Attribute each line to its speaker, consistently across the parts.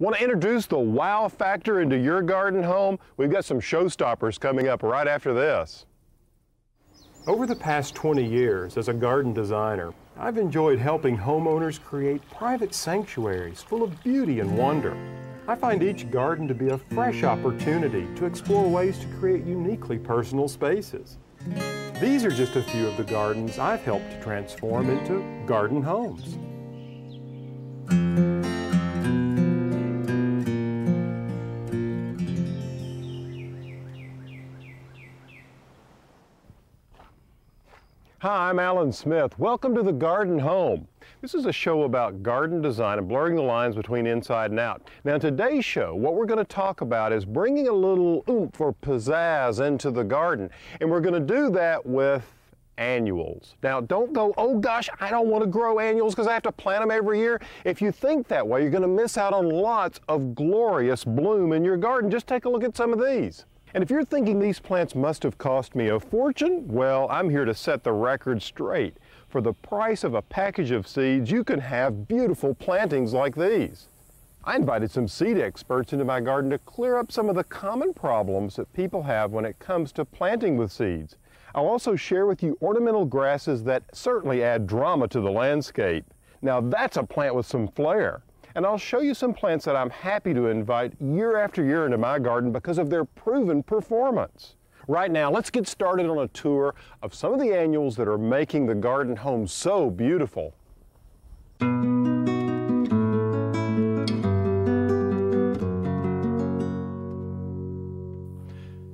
Speaker 1: Want to introduce the wow factor into your garden home? We've got some showstoppers coming up right after this. Over the past 20 years as a garden designer, I've enjoyed helping homeowners create private sanctuaries full of beauty and wonder. I find each garden to be a fresh opportunity to explore ways to create uniquely personal spaces. These are just a few of the gardens I've helped to transform into garden homes. Hi, I'm Allen Smith. Welcome to the Garden Home. This is a show about garden design and blurring the lines between inside and out. Now, in today's show, what we're going to talk about is bringing a little oomph or pizzazz into the garden. And we're going to do that with annuals. Now, don't go, oh gosh, I don't want to grow annuals because I have to plant them every year. If you think that way, you're going to miss out on lots of glorious bloom in your garden. Just take a look at some of these. And if you're thinking these plants must have cost me a fortune, well, I'm here to set the record straight. For the price of a package of seeds, you can have beautiful plantings like these. I invited some seed experts into my garden to clear up some of the common problems that people have when it comes to planting with seeds. I'll also share with you ornamental grasses that certainly add drama to the landscape. Now that's a plant with some flair. And I'll show you some plants that I'm happy to invite year after year into my garden because of their proven performance. Right now, let's get started on a tour of some of the annuals that are making the garden home so beautiful.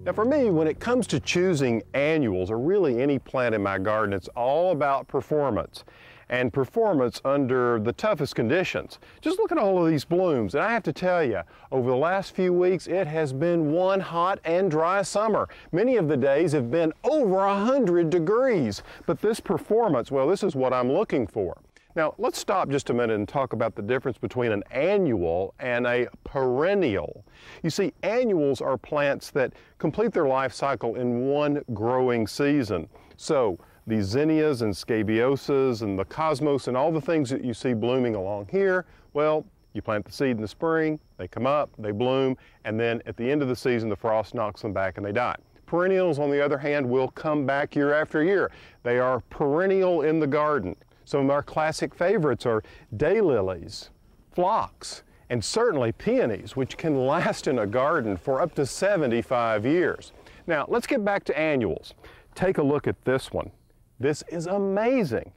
Speaker 1: Now for me, when it comes to choosing annuals, or really any plant in my garden, it's all about performance and performance under the toughest conditions. Just look at all of these blooms, and I have to tell you, over the last few weeks, it has been one hot and dry summer. Many of the days have been over 100 degrees, but this performance, well, this is what I'm looking for. Now, let's stop just a minute and talk about the difference between an annual and a perennial. You see, annuals are plants that complete their life cycle in one growing season. So, the zinnias and scabiosas and the cosmos and all the things that you see blooming along here, well, you plant the seed in the spring, they come up, they bloom, and then at the end of the season, the frost knocks them back and they die. Perennials, on the other hand, will come back year after year. They are perennial in the garden. Some of our classic favorites are daylilies, phlox, and certainly peonies, which can last in a garden for up to 75 years. Now, let's get back to annuals. Take a look at this one. This is amazing.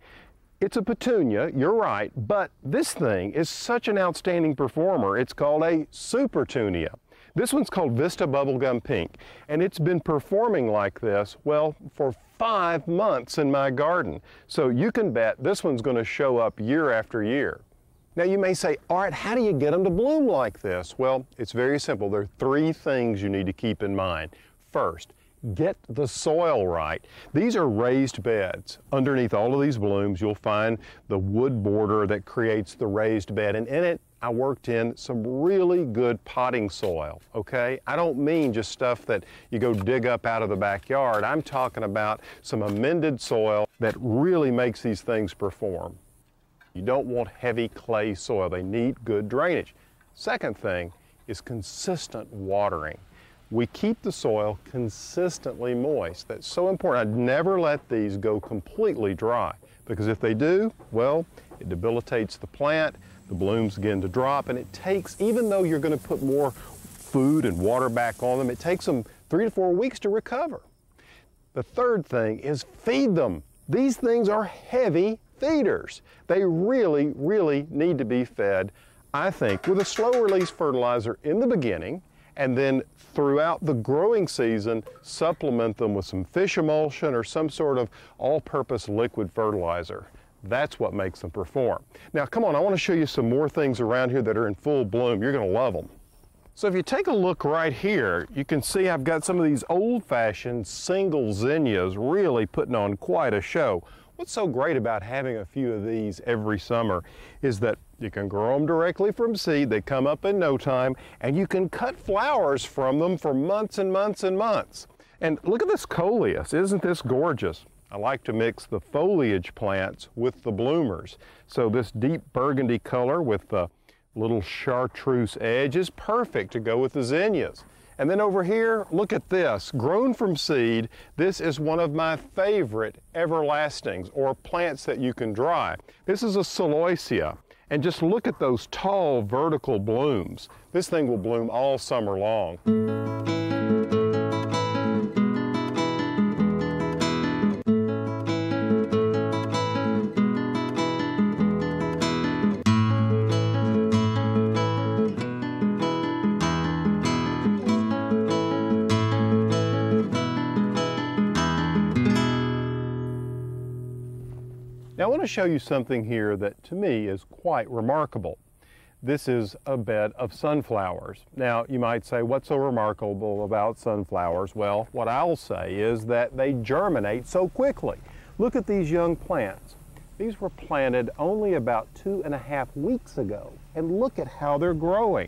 Speaker 1: It's a petunia, you're right, but this thing is such an outstanding performer. It's called a supertunia. This one's called Vista Bubblegum Pink, and it's been performing like this, well, for five months in my garden. So you can bet this one's going to show up year after year. Now you may say, all right, how do you get them to bloom like this? Well, it's very simple. There are three things you need to keep in mind. First, get the soil right. These are raised beds. Underneath all of these blooms, you'll find the wood border that creates the raised bed, and in it, I worked in some really good potting soil, okay? I don't mean just stuff that you go dig up out of the backyard. I'm talking about some amended soil that really makes these things perform. You don't want heavy clay soil. They need good drainage. Second thing is consistent watering we keep the soil consistently moist. That's so important. I'd never let these go completely dry because if they do, well, it debilitates the plant, the blooms begin to drop, and it takes, even though you're going to put more food and water back on them, it takes them three to four weeks to recover. The third thing is feed them. These things are heavy feeders. They really, really need to be fed, I think, with a slow release fertilizer in the beginning and then throughout the growing season, supplement them with some fish emulsion or some sort of all-purpose liquid fertilizer. That's what makes them perform. Now, come on, I want to show you some more things around here that are in full bloom. You're going to love them. So if you take a look right here, you can see I've got some of these old-fashioned single zinnias really putting on quite a show. What's so great about having a few of these every summer is that you can grow them directly from seed, they come up in no time, and you can cut flowers from them for months and months and months. And look at this coleus, isn't this gorgeous? I like to mix the foliage plants with the bloomers. So this deep burgundy color with the Little chartreuse edge is perfect to go with the zinnias. And then over here, look at this. Grown from seed, this is one of my favorite everlastings or plants that you can dry. This is a celosia. And just look at those tall vertical blooms. This thing will bloom all summer long. Want to show you something here that to me is quite remarkable. This is a bed of sunflowers. Now you might say, what's so remarkable about sunflowers? Well, what I'll say is that they germinate so quickly. Look at these young plants. These were planted only about two and a half weeks ago, and look at how they're growing.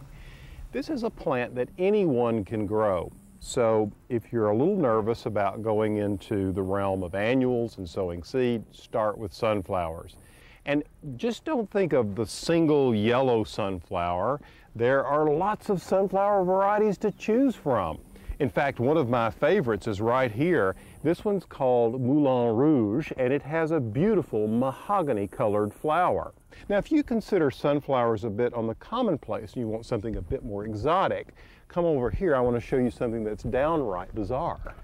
Speaker 1: This is a plant that anyone can grow. So if you're a little nervous about going into the realm of annuals and sowing seed, start with sunflowers. And just don't think of the single yellow sunflower. There are lots of sunflower varieties to choose from. In fact, one of my favorites is right here. This one's called Moulin Rouge, and it has a beautiful mahogany colored flower. Now, if you consider sunflowers a bit on the commonplace and you want something a bit more exotic, come over here. I want to show you something that's downright bizarre.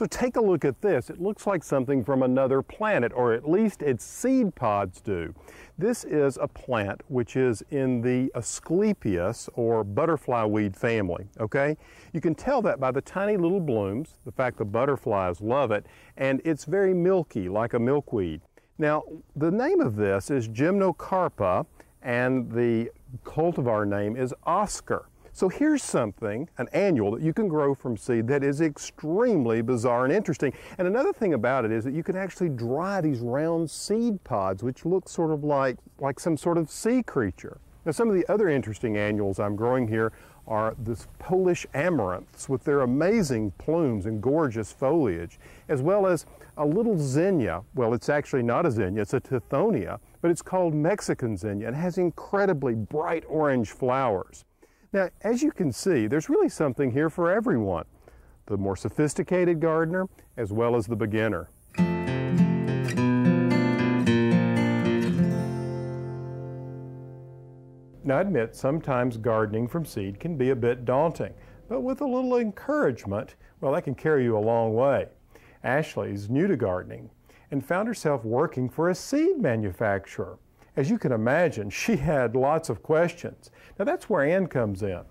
Speaker 1: So take a look at this. It looks like something from another planet, or at least its seed pods do. This is a plant which is in the Asclepias, or butterfly weed family, okay? You can tell that by the tiny little blooms, the fact the butterflies love it, and it's very milky, like a milkweed. Now, the name of this is Gymnocarpa, and the cultivar name is Oscar. So here's something, an annual that you can grow from seed that is extremely bizarre and interesting. And another thing about it is that you can actually dry these round seed pods, which look sort of like, like some sort of sea creature. Now some of the other interesting annuals I'm growing here are this Polish amaranths with their amazing plumes and gorgeous foliage, as well as a little zinnia. Well, it's actually not a zinnia, it's a tithonia, but it's called Mexican zinnia and has incredibly bright orange flowers. Now, as you can see, there's really something here for everyone, the more sophisticated gardener as well as the beginner. Now, I admit sometimes gardening from seed can be a bit daunting, but with a little encouragement, well, that can carry you a long way. Ashley is new to gardening and found herself working for a seed manufacturer. As you can imagine, she had lots of questions. Now that's where Ann comes in.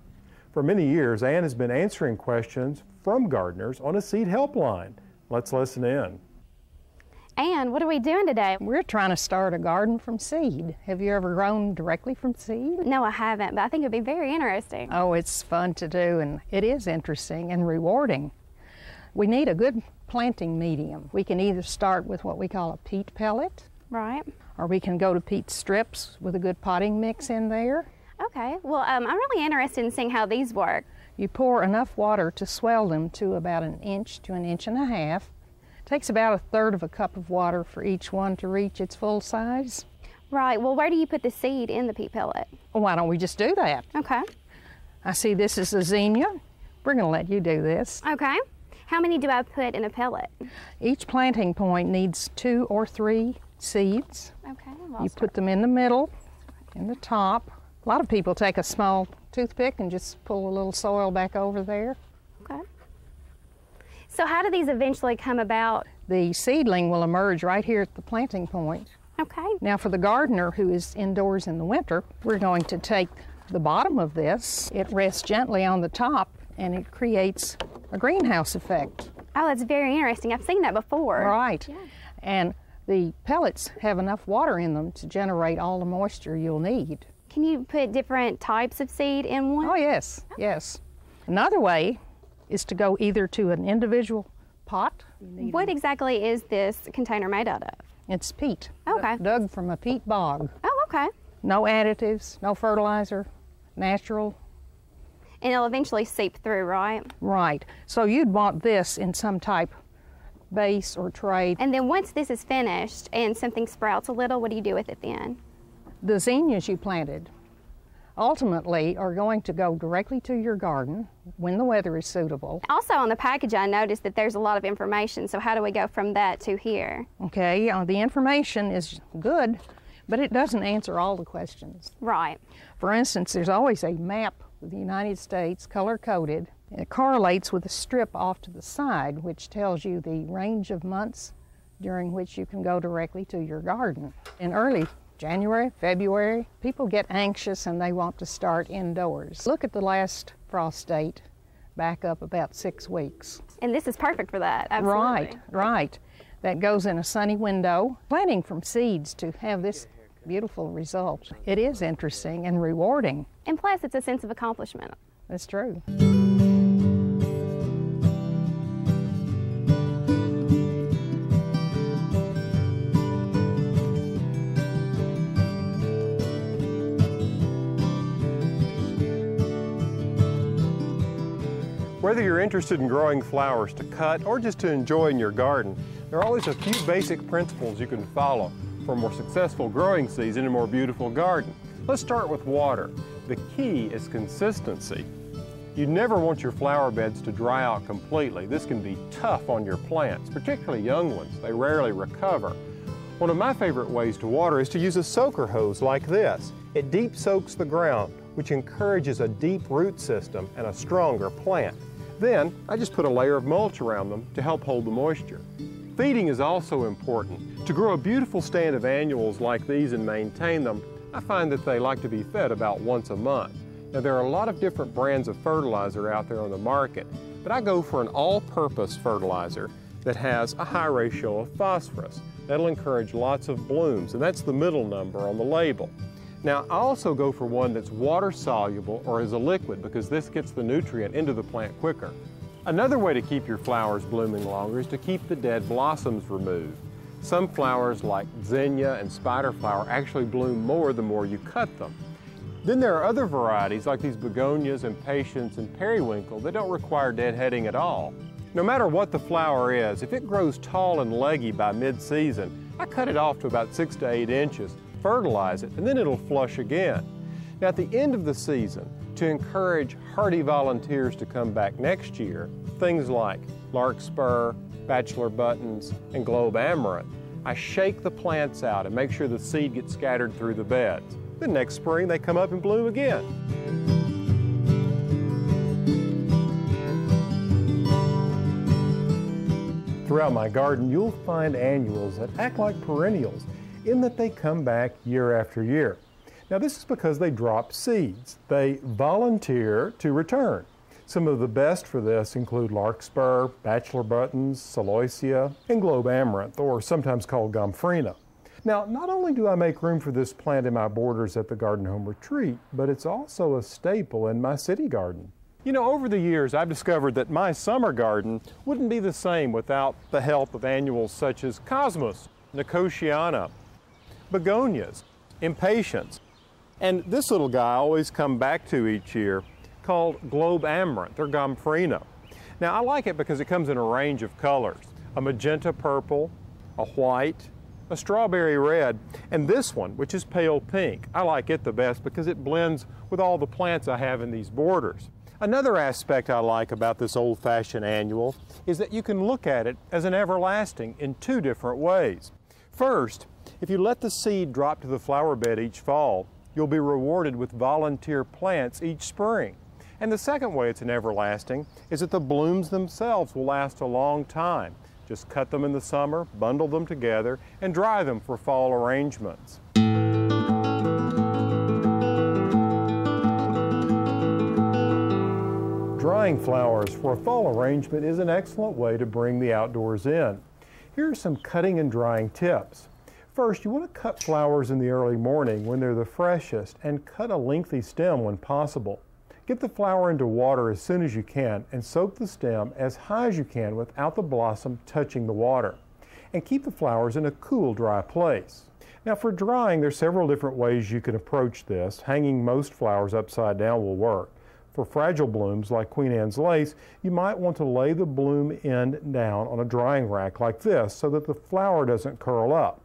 Speaker 1: For many years, Ann has been answering questions from gardeners on a seed helpline. Let's listen in.
Speaker 2: Ann, what are we doing today?
Speaker 3: We're trying to start a garden from seed. Have you ever grown directly from seed?
Speaker 2: No, I haven't, but I think it'd be very interesting.
Speaker 3: Oh, it's fun to do, and it is interesting and rewarding. We need a good planting medium. We can either start with what we call a peat pellet.
Speaker 2: Right
Speaker 3: or we can go to peat strips with a good potting mix in there.
Speaker 2: Okay, well, um, I'm really interested in seeing how these work.
Speaker 3: You pour enough water to swell them to about an inch to an inch and a half. It takes about a third of a cup of water for each one to reach its full size.
Speaker 2: Right, well, where do you put the seed in the peat pellet?
Speaker 3: Well, why don't we just do that?
Speaker 2: Okay.
Speaker 3: I see this is a zinnia. We're going to let you do this.
Speaker 2: Okay. How many do I put in a pellet?
Speaker 3: Each planting point needs two or three seeds.
Speaker 2: Okay.
Speaker 3: You put them in the middle, in the top. A lot of people take a small toothpick and just pull a little soil back over there.
Speaker 2: Okay. So how do these eventually come about?
Speaker 3: The seedling will emerge right here at the planting point.
Speaker 2: Okay.
Speaker 3: Now for the gardener who is indoors in the winter, we're going to take the bottom of this. It rests gently on the top and it creates a greenhouse effect.
Speaker 2: Oh, that's very interesting. I've seen that before.
Speaker 3: Right. Yeah. And the pellets have enough water in them to generate all the moisture you'll need.
Speaker 2: Can you put different types of seed in one?
Speaker 3: Oh, yes, yes. Another way is to go either to an individual pot.
Speaker 2: What exactly is this container made out of?
Speaker 3: It's peat.
Speaker 2: Okay.
Speaker 3: Dug from a peat bog.
Speaker 2: Oh, okay.
Speaker 3: No additives, no fertilizer, natural.
Speaker 2: And it'll eventually seep through, right?
Speaker 3: Right. So you'd want this in some type base or tray.
Speaker 2: And then once this is finished and something sprouts a little, what do you do with it then?
Speaker 3: The zinnias you planted ultimately are going to go directly to your garden when the weather is suitable.
Speaker 2: Also on the package, I noticed that there's a lot of information. So how do we go from that to here?
Speaker 3: Okay, uh, the information is good, but it doesn't answer all the questions.
Speaker 2: Right.
Speaker 3: For instance, there's always a map of the United States color coded. It correlates with a strip off to the side, which tells you the range of months during which you can go directly to your garden. In early January, February, people get anxious and they want to start indoors. Look at the last frost date, back up about six weeks.
Speaker 2: And this is perfect for that. Absolutely.
Speaker 3: Right, right. That goes in a sunny window. Planting from seeds to have this beautiful result. It is interesting and rewarding.
Speaker 2: And plus, it's a sense of accomplishment.
Speaker 3: That's true.
Speaker 1: Whether you're interested in growing flowers to cut or just to enjoy in your garden, there are always a few basic principles you can follow for a more successful growing season and a more beautiful garden. Let's start with water. The key is consistency. You never want your flower beds to dry out completely. This can be tough on your plants, particularly young ones. They rarely recover. One of my favorite ways to water is to use a soaker hose like this. It deep soaks the ground, which encourages a deep root system and a stronger plant. Then I just put a layer of mulch around them to help hold the moisture. Feeding is also important. To grow a beautiful stand of annuals like these and maintain them, I find that they like to be fed about once a month. Now there are a lot of different brands of fertilizer out there on the market, but I go for an all-purpose fertilizer that has a high ratio of phosphorus. That'll encourage lots of blooms, and that's the middle number on the label. Now, I also go for one that's water soluble or is a liquid because this gets the nutrient into the plant quicker. Another way to keep your flowers blooming longer is to keep the dead blossoms removed. Some flowers like zinnia and spiderflower actually bloom more the more you cut them. Then there are other varieties like these begonias, impatiens, and periwinkle that don't require deadheading at all. No matter what the flower is, if it grows tall and leggy by mid-season, I cut it off to about six to eight inches fertilize it, and then it'll flush again. Now at the end of the season, to encourage hardy volunteers to come back next year, things like larkspur, bachelor buttons, and globe amaranth, I shake the plants out and make sure the seed gets scattered through the beds. The next spring they come up and bloom again. Throughout my garden, you'll find annuals that act like perennials in that they come back year after year. Now, this is because they drop seeds. They volunteer to return. Some of the best for this include larkspur, bachelor buttons, celosia, and globe amaranth, or sometimes called gomphrena. Now, not only do I make room for this plant in my borders at the Garden Home Retreat, but it's also a staple in my city garden. You know, over the years, I've discovered that my summer garden wouldn't be the same without the help of annuals such as Cosmos, Nicotiana, begonias, impatiens. And this little guy I always come back to each year called globe amaranth or gomphrena. Now I like it because it comes in a range of colors, a magenta purple, a white, a strawberry red, and this one, which is pale pink. I like it the best because it blends with all the plants I have in these borders. Another aspect I like about this old-fashioned annual is that you can look at it as an everlasting in two different ways. First, if you let the seed drop to the flower bed each fall, you'll be rewarded with volunteer plants each spring. And the second way it's an everlasting is that the blooms themselves will last a long time. Just cut them in the summer, bundle them together, and dry them for fall arrangements. Drying flowers for a fall arrangement is an excellent way to bring the outdoors in. Here are some cutting and drying tips. First, you want to cut flowers in the early morning when they're the freshest and cut a lengthy stem when possible. Get the flower into water as soon as you can and soak the stem as high as you can without the blossom touching the water. And keep the flowers in a cool, dry place. Now for drying, there's several different ways you can approach this. Hanging most flowers upside down will work. For fragile blooms like Queen Anne's lace, you might want to lay the bloom end down on a drying rack like this so that the flower doesn't curl up.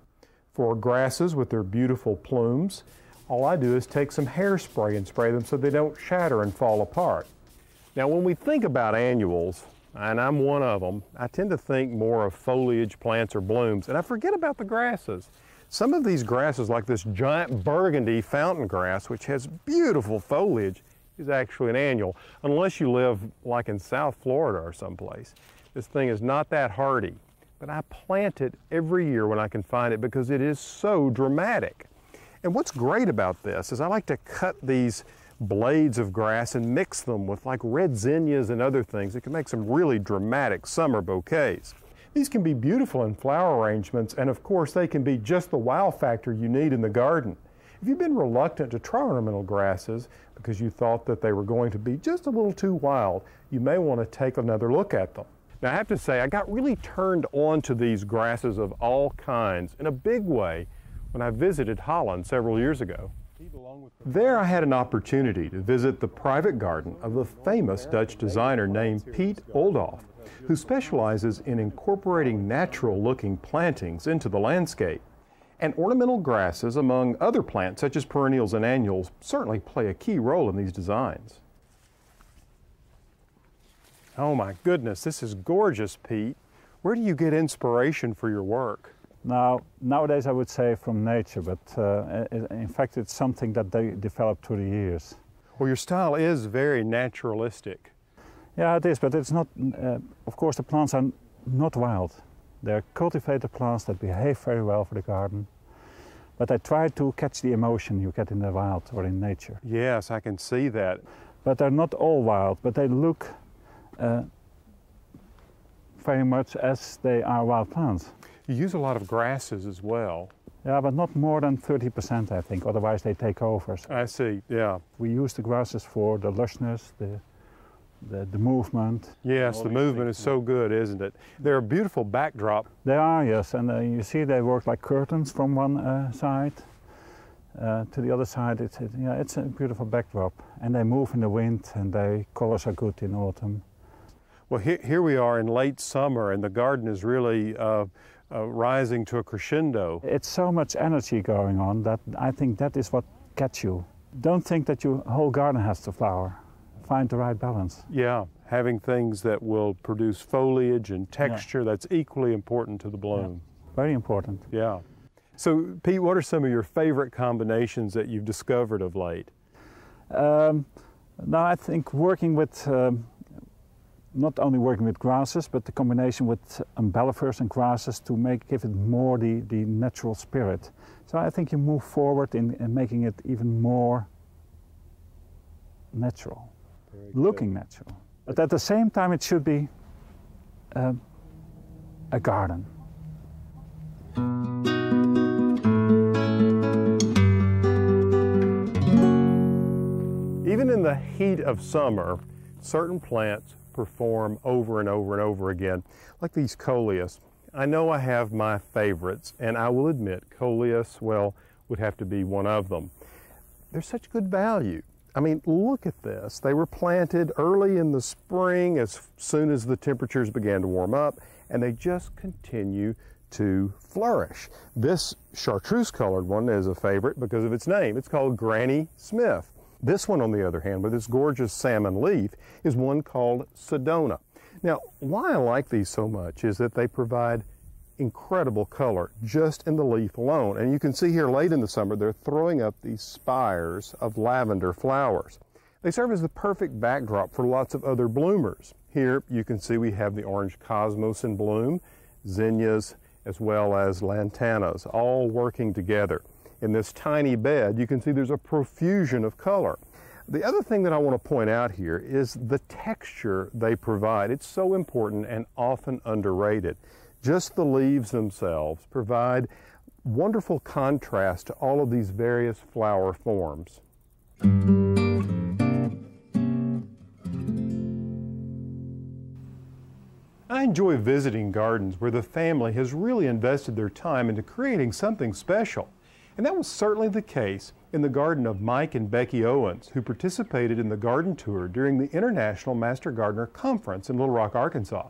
Speaker 1: For grasses with their beautiful plumes, all I do is take some hairspray and spray them so they don't shatter and fall apart. Now when we think about annuals, and I'm one of them, I tend to think more of foliage, plants, or blooms, and I forget about the grasses. Some of these grasses, like this giant burgundy fountain grass, which has beautiful foliage, is actually an annual, unless you live like in South Florida or someplace. This thing is not that hardy, but I plant it every year when I can find it because it is so dramatic. And what's great about this is I like to cut these blades of grass and mix them with like red zinnias and other things. It can make some really dramatic summer bouquets. These can be beautiful in flower arrangements, and of course, they can be just the wow factor you need in the garden. If you've been reluctant to try ornamental grasses because you thought that they were going to be just a little too wild, you may want to take another look at them. Now, I have to say, I got really turned on to these grasses of all kinds in a big way when I visited Holland several years ago. There I had an opportunity to visit the private garden of a famous Dutch designer named Piet Oudolf, who specializes in incorporating natural looking plantings into the landscape. And ornamental grasses, among other plants such as perennials and annuals, certainly play a key role in these designs. Oh my goodness, this is gorgeous, Piet. Where do you get inspiration for your work?
Speaker 4: Now, nowadays I would say from nature, but uh, in fact it's something that they developed through the years.
Speaker 1: Well, your style is very naturalistic.
Speaker 4: Yeah, it is, but it's not, uh, of course the plants are not wild. They're cultivated plants that behave very well for the garden. But I try to catch the emotion you get in the wild or in nature.
Speaker 1: Yes, I can see that.
Speaker 4: But they're not all wild, but they look uh, very much as they are wild plants.
Speaker 1: You use a lot of grasses as well.
Speaker 4: Yeah, but not more than 30%, I think, otherwise they take over.
Speaker 1: I see, yeah.
Speaker 4: We use the grasses for the lushness, the, the, the movement.
Speaker 1: Yes, the movement is so good, isn't it? They're a beautiful backdrop.
Speaker 4: They are, yes, and uh, you see they work like curtains from one uh, side. Uh, to the other side, it's, it, yeah, it's a beautiful backdrop. And they move in the wind and their colors are good in autumn.
Speaker 1: Well, here, here we are in late summer, and the garden is really uh, uh, rising to a crescendo.
Speaker 4: It's so much energy going on that I think that is what gets you. Don't think that your whole garden has to flower. Find the right balance.
Speaker 1: Yeah, having things that will produce foliage and texture, yeah. that's equally important to the bloom.
Speaker 4: Yeah. Very important.
Speaker 1: Yeah. So, Piet, what are some of your favorite combinations that you've discovered of late?
Speaker 4: Um, now, I think working with um, not only working with grasses, but the combination with umbellifers and grasses to make give it more the, the natural spirit. So I think you move forward in, in making it even more natural, looking natural. But at the same time, it should be uh, a garden.
Speaker 1: Even in the heat of summer, certain plants perform over and over and over again, like these coleus. I know I have my favorites, and I will admit coleus, well, would have to be one of them. They're such good value. I mean, look at this. They were planted early in the spring as soon as the temperatures began to warm up, and they just continue to flourish. This chartreuse colored one is a favorite because of its name. It's called Granny Smith. This one, on the other hand, with its gorgeous salmon leaf, is one called Sedona. Now, why I like these so much is that they provide incredible color just in the leaf alone. And you can see here late in the summer, they're throwing up these spires of lavender flowers. They serve as the perfect backdrop for lots of other bloomers. Here you can see we have the orange cosmos in bloom, zinnias, as well as lantanas, all working together in this tiny bed, you can see there's a profusion of color. The other thing that I want to point out here is the texture they provide. It's so important and often underrated. Just the leaves themselves provide wonderful contrast to all of these various flower forms. I enjoy visiting gardens where the family has really invested their time into creating something special. And that was certainly the case in the garden of Mike and Becky Owens, who participated in the garden tour during the International Master Gardener Conference in Little Rock, Arkansas.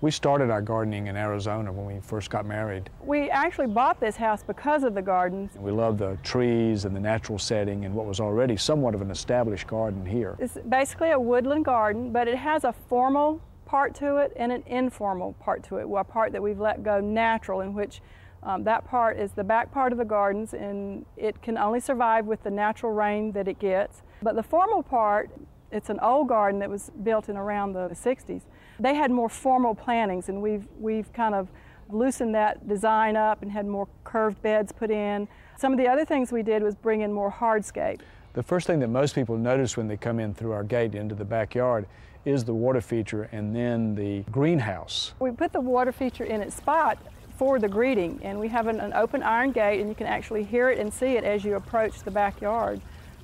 Speaker 5: We started our gardening in Arizona when we first got married.
Speaker 6: We actually bought this house because of the gardens.
Speaker 5: We love the trees and the natural setting and what was already somewhat of an established garden here.
Speaker 6: It's basically a woodland garden, but it has a formal part to it and an informal part to it, a part that we've let go natural, in which um, that part is the back part of the gardens and it can only survive with the natural rain that it gets. But the formal part, it's an old garden that was built in around the 60s. They had more formal plantings and we've, we've kind of loosened that design up and had more curved beds put in. Some of the other things we did was bring in more hardscape.
Speaker 5: The first thing that most people notice when they come in through our gate into the backyard is the water feature and then the greenhouse.
Speaker 6: We put the water feature in its spot for the greeting and we have an, an open iron gate and you can actually hear it and see it as you approach the backyard.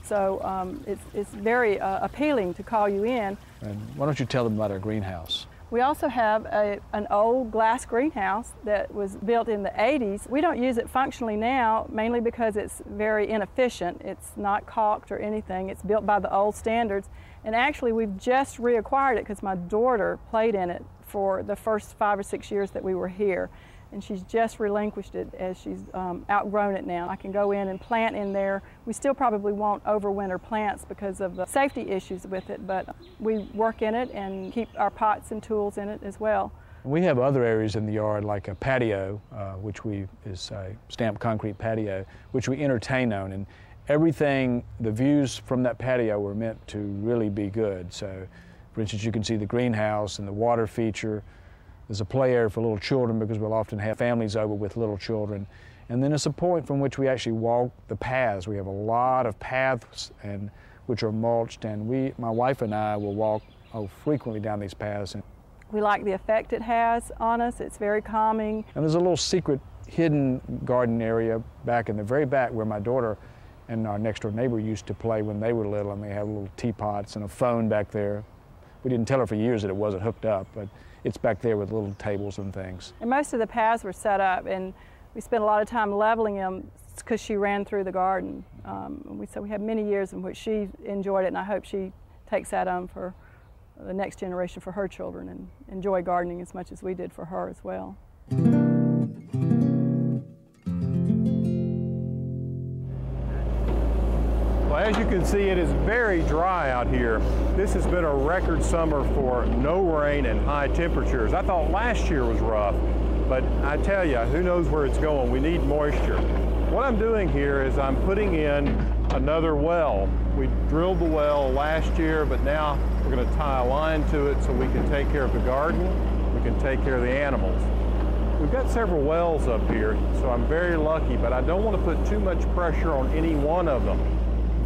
Speaker 6: So um, it's, it's very uh, appealing to call you in.
Speaker 5: And why don't you tell them about our greenhouse?
Speaker 6: We also have a, an old glass greenhouse that was built in the 80s. We don't use it functionally now, mainly because it's very inefficient. It's not caulked or anything. It's built by the old standards. And actually, we've just reacquired it because my daughter played in it for the first five or six years that we were here and she's just relinquished it as she's um, outgrown it now. I can go in and plant in there. We still probably won't overwinter plants because of the safety issues with it, but we work in it and keep our pots and tools in it as well.
Speaker 5: We have other areas in the yard like a patio, uh, which we is a stamped concrete patio, which we entertain on, and everything, the views from that patio were meant to really be good. So, for instance, you can see the greenhouse and the water feature. There's a play area for little children because we'll often have families over with little children. And then it's a point from which we actually walk the paths. We have a lot of paths and which are mulched, and we, my wife and I, will walk oh, frequently down these paths. And
Speaker 6: we like the effect it has on us. It's very calming.
Speaker 5: And there's a little secret hidden garden area back in the very back where my daughter and our next door neighbor used to play when they were little, and they had little teapots and a phone back there. We didn't tell her for years that it wasn't hooked up, but it's back there with little tables and things.
Speaker 6: And most of the paths were set up, and we spent a lot of time leveling them because she ran through the garden. Um, we, so we had many years in which she enjoyed it, and I hope she takes that on for the next generation for her children and enjoy gardening as much as we did for her as well.
Speaker 1: As you can see, it is very dry out here. This has been a record summer for no rain and high temperatures. I thought last year was rough, but I tell you, who knows where it's going. We need moisture. What I'm doing here is I'm putting in another well. We drilled the well last year, but now we're going to tie a line to it so we can take care of the garden, we can take care of the animals. We've got several wells up here, so I'm very lucky, but I don't want to put too much pressure on any one of them.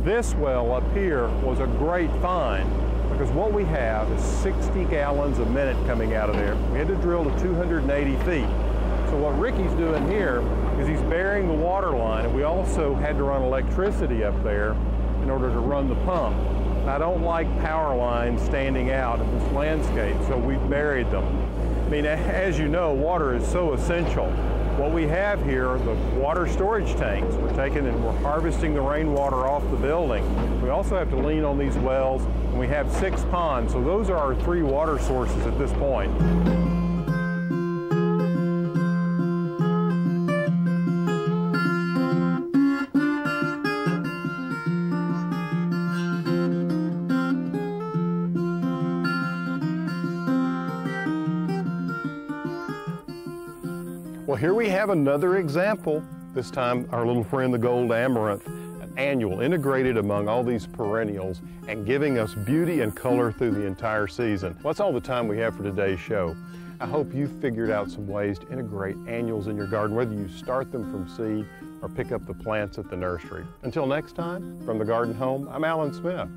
Speaker 1: This well up here was a great find because what we have is 60 gallons a minute coming out of there. We had to drill to 280 feet. So what Ricky's doing here is he's burying the water line and we also had to run electricity up there in order to run the pump. I don't like power lines standing out in this landscape, so we buried them. I mean, as you know, water is so essential. What we have here are the water storage tanks. We're taking and we're harvesting the rainwater off the building. We also have to lean on these wells, and we have six ponds, so those are our three water sources at this point. Well, here we have another example. This time, our little friend, the globe amaranth, an annual integrated among all these perennials and giving us beauty and color through the entire season. Well, that's all the time we have for today's show. I hope you figured out some ways to integrate annuals in your garden, whether you start them from seed or pick up the plants at the nursery. Until next time, from the Garden Home, I'm Allen Smith.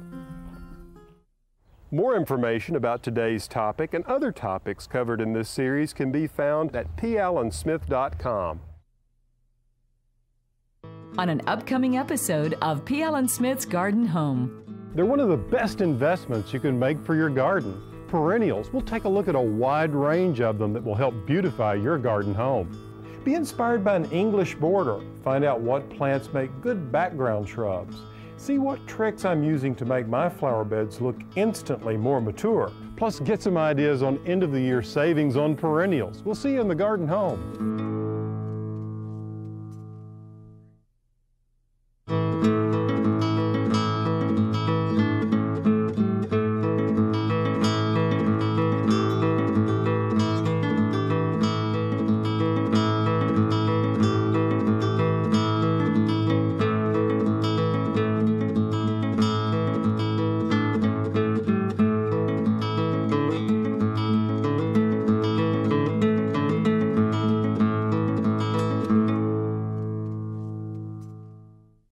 Speaker 1: More information about today's topic and other topics covered in this series can be found at pallensmith.com.
Speaker 7: On an upcoming episode of P. Allen Smith's Garden Home.
Speaker 1: They're one of the best investments you can make for your garden. Perennials, we'll take a look at a wide range of them that will help beautify your garden home. Be inspired by an English border. Find out what plants make good background shrubs. See what tricks I'm using to make my flower beds look instantly more mature. Plus, get some ideas on end of the year savings on perennials. We'll see you in the garden home.